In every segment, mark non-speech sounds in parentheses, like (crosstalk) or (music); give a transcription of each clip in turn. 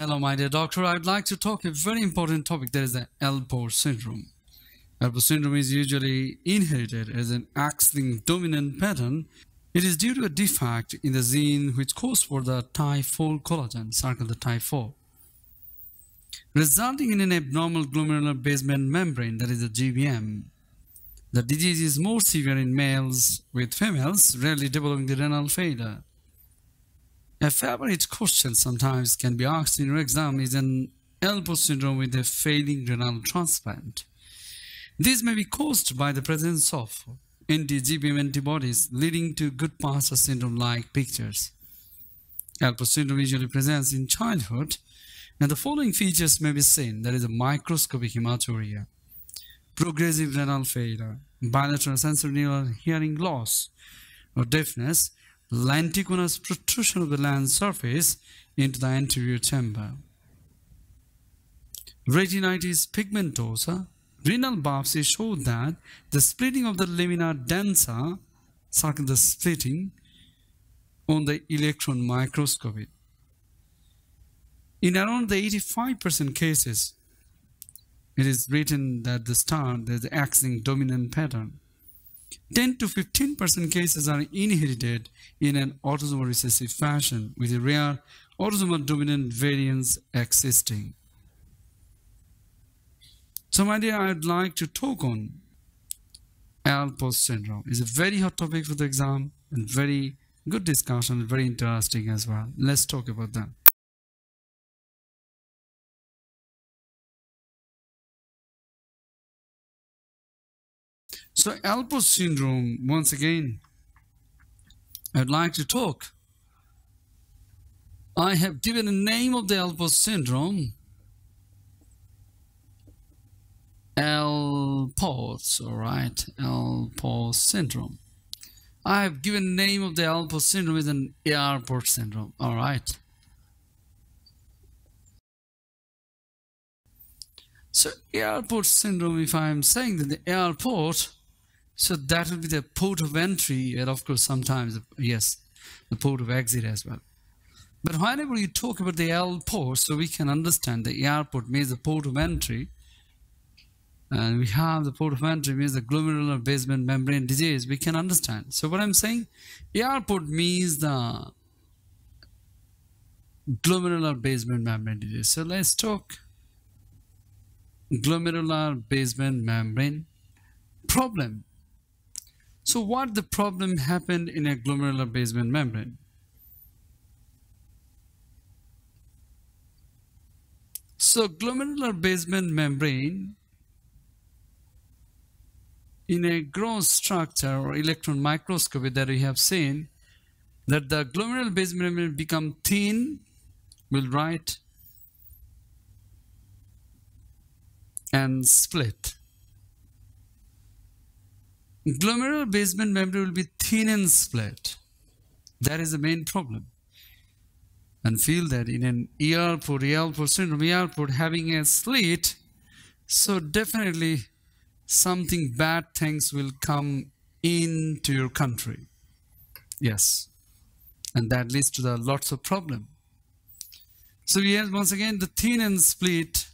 Hello, my dear doctor. I'd like to talk a very important topic. That is the Alport syndrome. Alport syndrome is usually inherited as an X-linked dominant pattern. It is due to a defect in the gene which codes for the type 4 collagen, circle the type 4, resulting in an abnormal glomerular basement membrane, that is the GBM. The disease is more severe in males, with females rarely developing the renal failure. A favorite question sometimes can be asked in your exam is an Alport syndrome with a failing renal transplant. This may be caused by the presence of anti-GBM antibodies leading to Goodpasture syndrome-like pictures. Alport syndrome usually presents in childhood and the following features may be seen. There is a microscopic hematuria, progressive renal failure, bilateral sensorineural hearing loss or deafness, lenticonus protrusion of the lens surface into the anterior chamber. Retinitis pigmentosa, renal biopsy showed that the splitting of the lamina densa, the splitting, on the electron microscopy. In around the 85% cases, it is written that the star, the X-linked dominant pattern. 10 to 15% cases are inherited in an autosomal recessive fashion with a rare autosomal dominant variants existing. So my dear, I'd like to talk on Alport syndrome. It's a very hot topic for the exam and very good discussion, very interesting as well. Let's talk about that. So Alport syndrome, once again, I'd like to talk. I have given a name of the Alport syndrome. Alport, all right, Alport syndrome. I have given the name of the Alport syndrome as an airport syndrome, all right. So airport syndrome, if I'm saying that the airport so that will be the port of entry, and of course, sometimes, yes, the port of exit as well. But whenever you talk about the L port, so we can understand the airport means the port of entry, and we have the port of entry means the glomerular basement membrane disease, we can understand. So what I'm saying, airport means the glomerular basement membrane disease. So let's talk glomerular basement membrane problem. So what the problem happened in a glomerular basement membrane? So glomerular basement membrane in a gross structure or electron microscopy that we have seen that the glomerular basement membrane become thin, will write, and split glomerular basement membrane will be thin and split. That is the main problem. And feel that in an Alport, Alport syndrome, Alport having a slit, so definitely something bad things will come into your country. Yes. And that leads to the lots of problem. So yes, once again, the thin and split,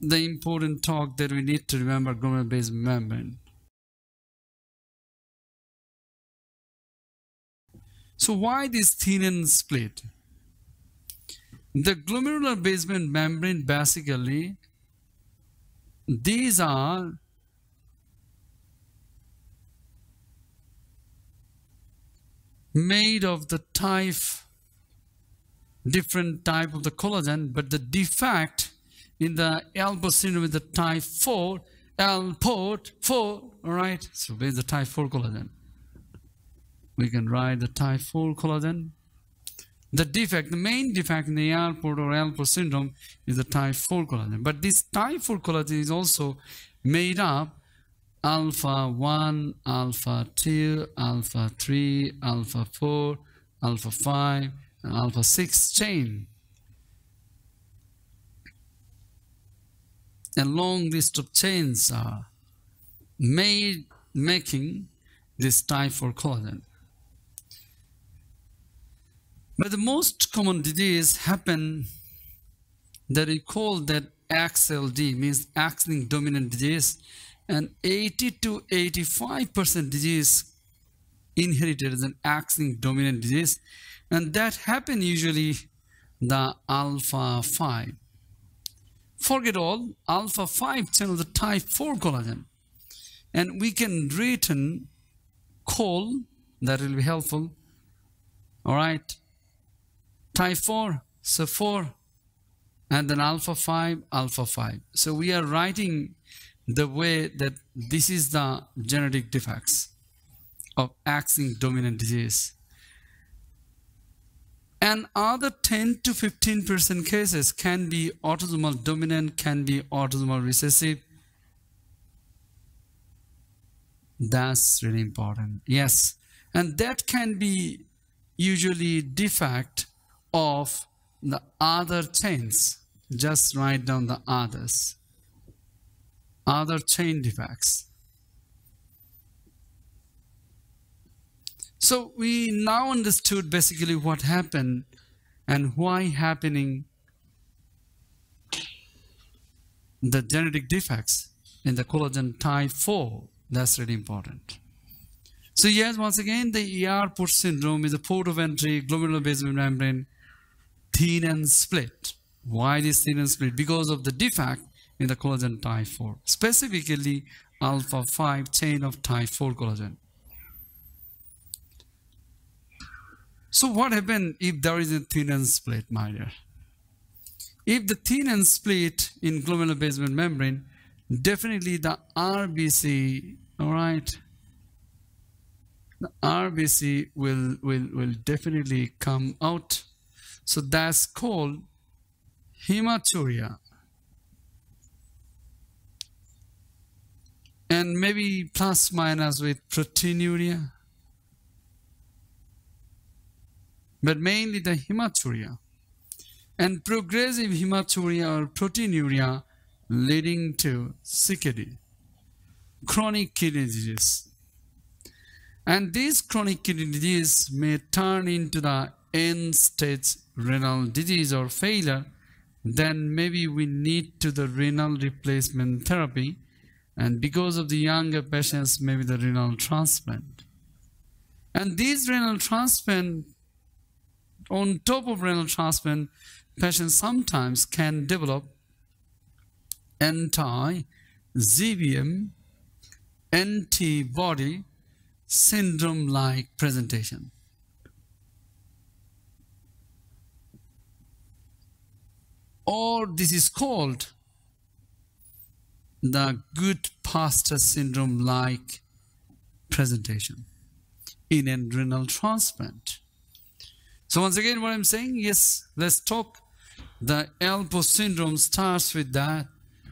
the important talk that we need to remember glomerular basement membrane. So why this thin and split? The glomerular basement membrane basically, these are made of the type, different type of the collagen, but the defect in the Alport syndrome is the type 4, Alport 4, all right? So there's the type 4 collagen we can write the type 4 collagen. The defect, the main defect in the Alport or Alport syndrome is the type 4 collagen. But this type 4 collagen is also made up alpha 1, alpha 2, alpha 3, alpha 4, alpha 5, and alpha 6 chain. A long list of chains are made making this type 4 collagen. But the most common disease happen that we call that XLD means X-linked dominant disease and 80 to 85% disease inherited as an X-linked dominant disease and that happen usually the alpha 5 forget all alpha 5 channel the type 4 collagen and we can written call that will be helpful all right type 4 so 4 and then alpha 5 alpha 5 so we are writing the way that this is the genetic defects of X-linked dominant disease. And other 10 to 15 percent cases can be autosomal dominant can be autosomal recessive. That's really important. Yes. And that can be usually defect of the other chains. Just write down the others. Other chain defects. So we now understood basically what happened and why happening the genetic defects in the collagen type 4 that's really important. So yes once again the ER port syndrome is a port of entry glomerular basement membrane thin and split why this thin and split because of the defect in the collagen type 4, specifically alpha 5 chain of type 4 collagen. So what happens if there is a thin and split, my dear? If the thin and split in glomerular basement membrane, definitely the RBC, all right, the RBC will, will, will definitely come out. So that's called hematuria. and maybe plus minus with proteinuria. But mainly the hematuria and progressive hematuria or proteinuria leading to CKD, chronic kidney disease. And this chronic kidney disease may turn into the end-stage renal disease or failure, then maybe we need to the renal replacement therapy. And because of the younger patients maybe the renal transplant. And these renal transplant on top of renal transplant patients sometimes can develop anti-GBM antibody syndrome like presentation or this is called the good pastor syndrome like presentation in a renal transplant. So once again, what I'm saying, yes, let's talk. The Alport syndrome starts with that.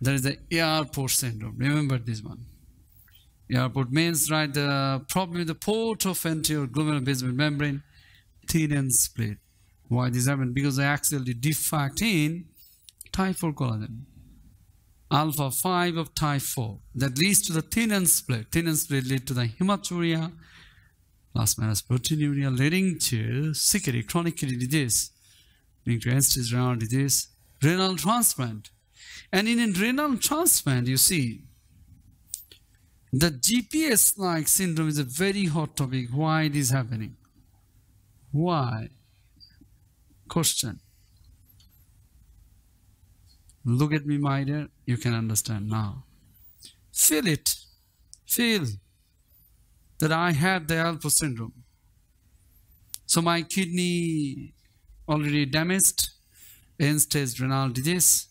There is the airport syndrome. Remember this one. Airport means, right, the problem with the port of anterior glomerular basement membrane, thin and split. Why this happened? Because the actually defect in type 4 collagen alpha 5 of type 4 that leads to the thin and split. Thin and split lead to the hematuria minus proteinuria leading to CKD, chronic kidney disease, leading to end-stage renal disease, renal transplant. And in a renal transplant, you see, the GPS-like syndrome is a very hot topic. Why it is happening? Why? Question. Look at me, my dear. You can understand now. Feel it. Feel that I had the Alport syndrome. So my kidney already damaged, end-stage renal disease,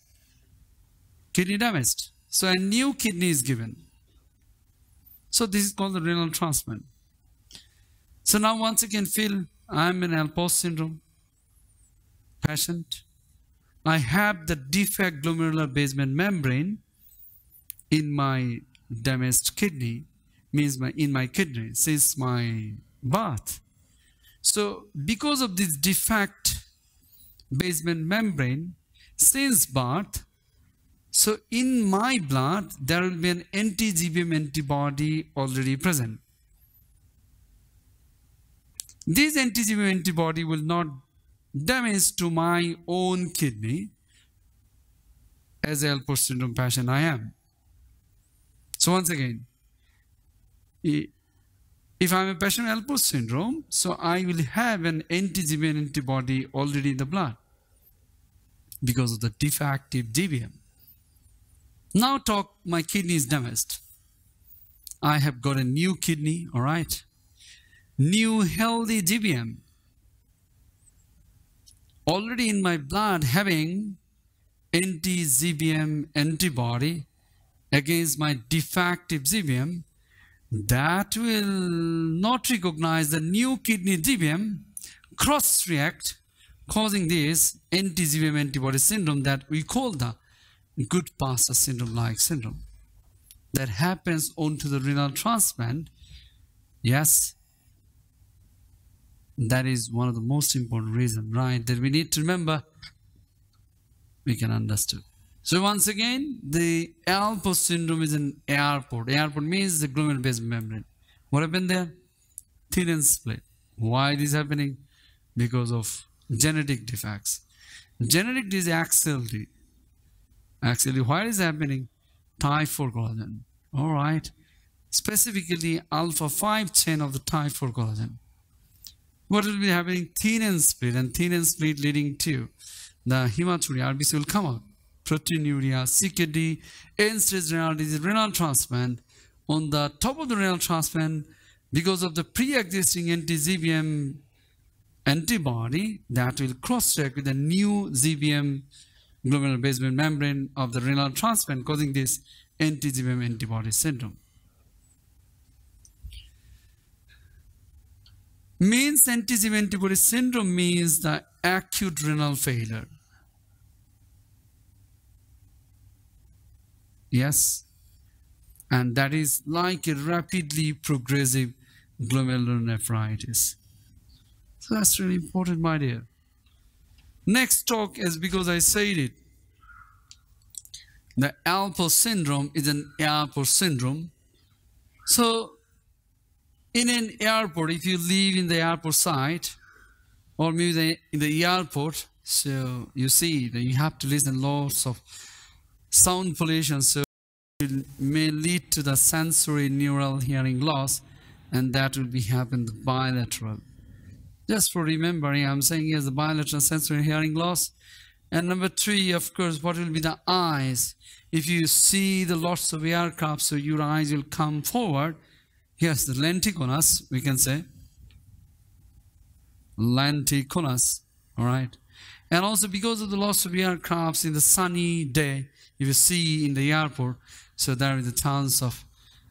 kidney damaged. So a new kidney is given. So this is called the renal transplant. So now once again feel I'm an Alport syndrome patient. I have the defect glomerular basement membrane in my damaged kidney, means my in my kidney since my birth. So because of this defect basement membrane since birth, so in my blood there will be an anti-GBM antibody already present. This anti-GBM antibody will not damage to my own kidney as Alport syndrome patient I am. So once again, if I'm a patient with Alport syndrome, so I will have an anti-GBM antibody already in the blood because of the defective GBM. Now talk, my kidney is damaged. I have got a new kidney, all right? New healthy GBM. Already in my blood having anti-GBM antibody against my defective GBM that will not recognize the new kidney GBM cross-react causing this anti-GBM antibody syndrome that we call the Goodpasture syndrome-like syndrome that happens onto the renal transplant. Yes, that is one of the most important reasons, right? That we need to remember we can understand. So once again, the Alport syndrome is an airport. Airport means the glomerular basement membrane. What happened there? Thin and split. Why this happening? Because of genetic defects. Genetic is AXL-D. Actually, why is happening? Type 4 collagen. All right. Specifically, alpha 5 chain of the type 4 collagen. What will be happening? Thin and split and thin and split leading to the hematuria RBC will come out proteinuria, CKD, end-stage renal disease, renal transplant. On the top of the renal transplant, because of the pre-existing anti-GBM antibody that will cross-check with the new GBM glomerular basement membrane of the renal transplant causing this anti-GBM antibody syndrome. Means antibody syndrome means the acute renal failure. Yes. And that is like a rapidly progressive glomerulonephritis. So that's really important, my dear. Next talk is because I said it. The Alport syndrome is an airport syndrome. So in an airport, if you live in the airport site or maybe in the airport, so you see that you have to listen lots of sound pollution so it may lead to the sensory neural hearing loss and that will be happen bilateral. Just for remembering i'm saying yes the bilateral sensory hearing loss. And number three of course what will be the eyes? If you see the lots of aircraft so your eyes will come forward yes the lenticonus we can say lenticonus all right and also because of the loss of aircrafts in the sunny day if you see in the airport, so there is a chance of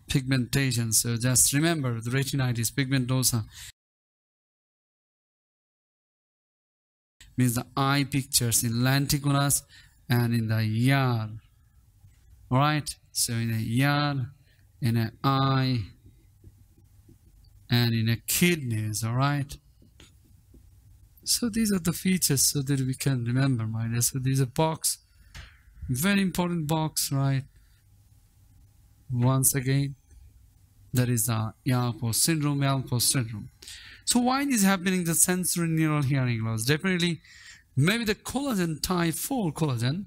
pigmentation. So just remember the retinitis pigmentosa means the eye pictures in lenticonus and in the yard. Alright, so in a yard, in an eye, and in the kidneys, alright? So these are the features so that we can remember, dear. So these are box very important box, right? Once again, that is the Alport syndrome, Alport syndrome. So why is happening the sensory neural hearing loss? Definitely, maybe the collagen type 4 collagen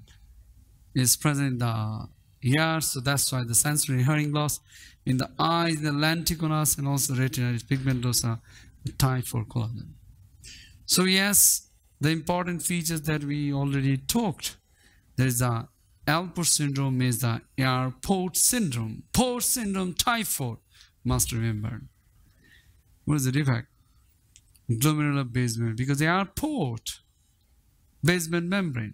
is present in the ear, so that's why the sensory hearing loss in the eyes, the lenticonus, and also retinitis pigmentosa, the type 4 collagen. So yes, the important features that we already talked, there is a Alport syndrome is the airport syndrome. Port syndrome type 4. Must remember. What is the defect? Glomerular basement. Because they are port. Basement membrane.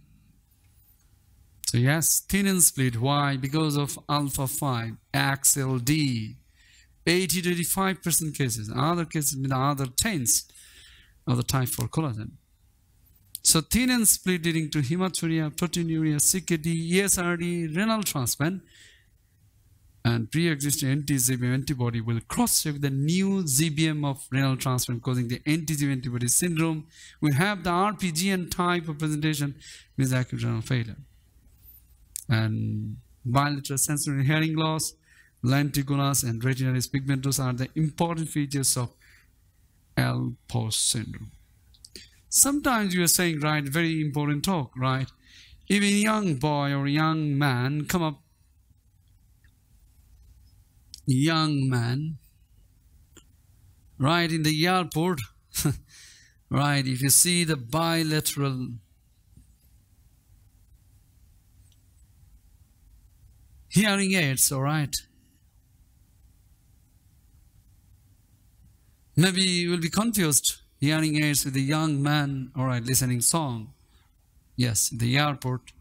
So yes, thin split. Why? Because of alpha 5, AXL-D. 80 to 85% cases. Other cases with other tens of the type 4 collagen. So thin and split leading to hematuria, proteinuria, CKD, ESRD, renal transplant, and pre-existing anti-GBM antibody will cross-check the new GBM of renal transplant causing the anti-GBM antibody syndrome. We have the RPGN type of presentation with acute renal failure. And bilateral sensory hearing loss, lenticonus, and retinitis pigmentosa are the important features of Alport syndrome. Sometimes you are saying, right, very important talk, right? Even young boy or young man come up young man right in the airport (laughs) right if you see the bilateral hearing aids all right maybe you will be confused hearing aids with a young man all right listening song yes the airport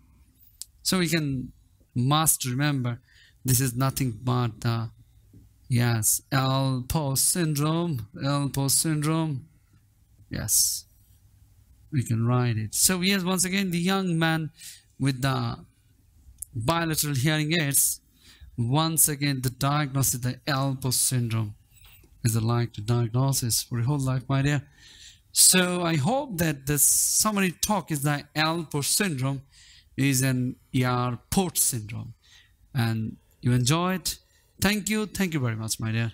so we can must remember this is nothing but the Yes, Alport syndrome, Alport syndrome. Yes, we can write it. So yes, once again, the young man with the bilateral hearing aids, once again, the diagnosis, the Alport syndrome is a likely diagnosis for your whole life, my dear. So I hope that the summary talk is that Alport syndrome is an ER port syndrome and you enjoy it Thank you. Thank you very much, my dear.